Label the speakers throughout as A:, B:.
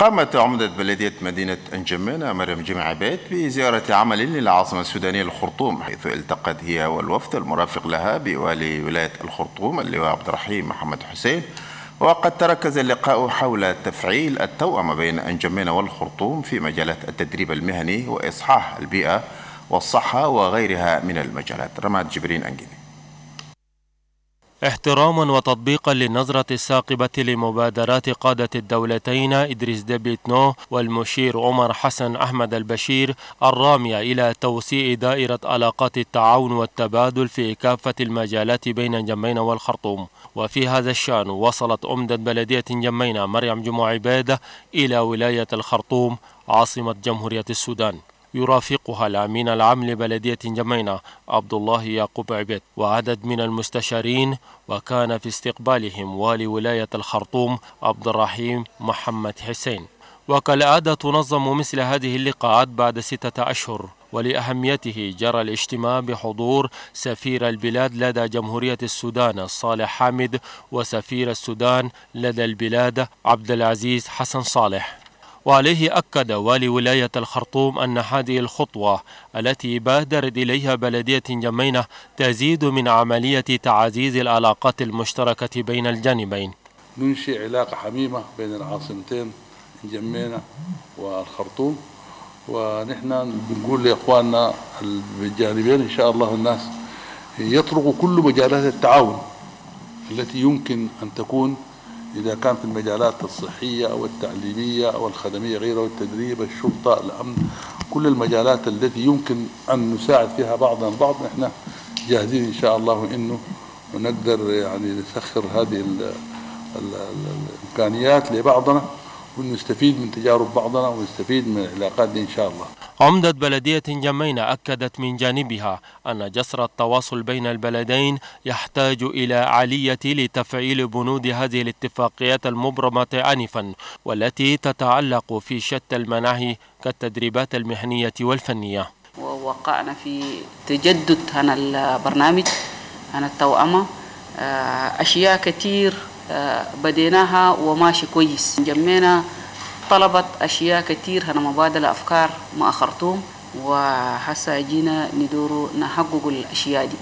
A: قامت عمدة بلدية مدينة أنجمينة مريم جمع عبيد بزيارة عمل للعاصمة السودانية الخرطوم حيث التقت هي والوفد المرافق لها بوالي ولاية الخرطوم اللواء عبد الرحيم محمد حسين. وقد تركز اللقاء حول تفعيل التوأمة بين أنجمينة والخرطوم في مجالات التدريب المهني وإصحاح البيئة والصحة وغيرها من المجالات. رماد جبرين أنجيني
B: احتراما وتطبيقا للنظرة الثاقبة لمبادرات قادة الدولتين إدريس ديبيتنو والمشير عمر حسن أحمد البشير الرامية إلى توسيع دائرة علاقات التعاون والتبادل في كافة المجالات بين جمينة والخرطوم. وفي هذا الشأن وصلت أمدة بلدية جمينة مريم جمع عبادة إلى ولاية الخرطوم عاصمة جمهورية السودان. يرافقها الأمين العام لبلدية جمينة عبد الله يعقوب عبيد وعدد من المستشارين وكان في استقبالهم والي ولاية الخرطوم عبد الرحيم محمد حسين. وكالعادة تنظم مثل هذه اللقاءات بعد ستة أشهر ولأهميته جرى الاجتماع بحضور سفير البلاد لدى جمهورية السودان صالح حامد وسفير السودان لدى البلاد عبد العزيز حسن صالح. وعليه أكد والي ولاية الخرطوم أن هذه الخطوة التي بادرت إليها بلدية جمينة تزيد من عملية تعزيز العلاقات المشتركة بين الجانبين.
C: ننشئ علاقة حميمة بين العاصمتين جمينة والخرطوم ونحن بنقول لإخواننا بالجانبين إن شاء الله الناس يطرقوا كل مجالات التعاون التي يمكن أن تكون إذا كان في المجالات الصحية أو التعليمية أو الخدمية غيره التدريب الشرطة الأمن كل المجالات التي يمكن أن نساعد فيها بعضنا البعض نحن جاهزين إن شاء الله إنه نقدر يعني نسخر هذه ال ال الإمكانيات لبعضنا. ونستفيد من تجارب بعضنا ونستفيد من العلاقات دي إن شاء الله.
B: عمدة بلدية جمينة أكدت من جانبها أن جسر التواصل بين البلدين يحتاج إلى عالية لتفعيل بنود هذه الاتفاقيات المبرمة آنفا والتي تتعلق في شتى المناهي كالتدريبات المهنية والفنية.
D: ووقعنا في تجدد عن البرنامج عن التوأمة. أشياء كثير بديناها وماشي كويس. جمينا طلبت أشياء كثير هنا مبادلة أفكار مع خرطوم وهسا جينا ندور نحقق الأشياء دي.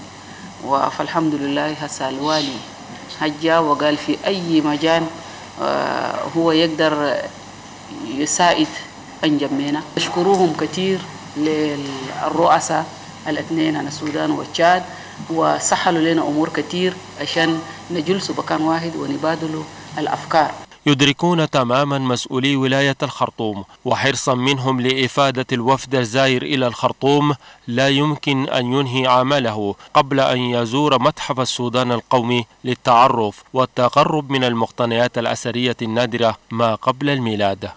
D: فالحمد لله هسا الوالي هجا وقال في أي مجال هو يقدر يساعد. أنجمينا أشكروهم كثير للرؤساء الاثنين أنا السودان والتشاد وسهلوا لنا أمور كثير عشان نجلس مكان واحد ونبادلوا الأفكار.
B: يدركون تماما مسؤولي ولاية الخرطوم وحرصا منهم لإفادة الوفد الزائر إلى الخرطوم لا يمكن أن ينهي عمله قبل أن يزور متحف السودان القومي للتعرف والتقرب من المقتنيات الأثرية النادرة ما قبل الميلاد.